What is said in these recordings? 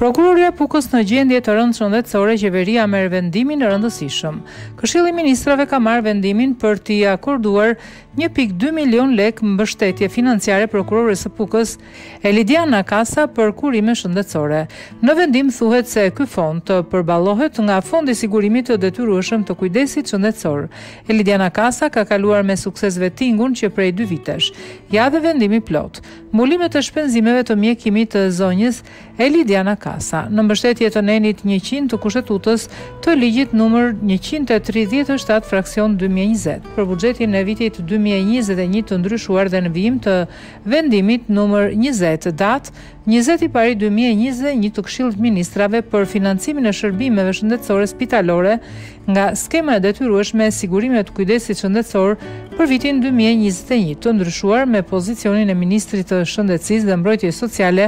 Prokurorja e Pukës në gjendje të rëndë shëndetësore qeveria merr vendimin e rëndësishëm. Këshilli i Ministrave ka marrë vendimin për t'i akorduar 1.2 milion lek mbështetje financiare prokurores së Pukës, Elidiana Kasa për kurime shëndetësore. Në vendim thuhet se ky fond të përballohet nga Fondi i Sigurimit të Detyrueshëm të Kujdesit Shëndetësor, Elidiana Kasa ka kaluar me sukses vetingun që prej dy vitesh. Ja dhe vendimi plot. Mbulimet e shpenzimeve të mjekimit të zonjës Elidiana Kasa, në mbështetje të nenit 100 të Kushtetutës, të ligjit numër 137 fraksion 2020, për buxhetin e vitit 2021 të ndryshuar dhe në vijim të vendimit numër 20 datë 20 i pari 2021 të Këshillit të Ministrave për financimin e shërbimeve shëndetësore spitalore nga skema e detyrueshme e sigurimeve të kujdesit shëndetësor për vitin dy mijë e njëzet e një, të ndryshuar me pozicionin e ministrit të Shëndetësisë dhe Mbrojtjes Sociale,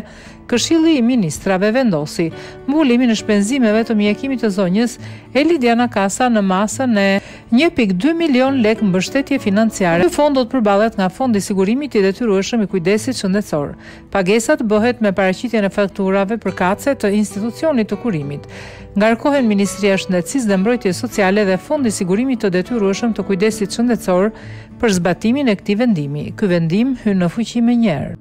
Këshilli i Ministrave vendosi mbulimin e shpenzimeve të mjekimit të zonjës Elidiana Kasa në masën e një pikë dy milion lekë mbështetje financiare. Ky fond do të përballet nga Fondi i Sigurimit i Detyrueshëm i Kujdesit Shëndetësor. Pagesa të bëhet me paraqitjen e fakturave përkatëse të institucionit të kurimit. Ngarkohen Ministria e Shëndetësisë dhe Mbrojtjes Sociale dhe Fondi i Sigurimit të Detyrueshëm të Kujdesit Shëndetësor për zbatimin e këtij vendimi. Ky vendim hyn në fuqi menjëherë.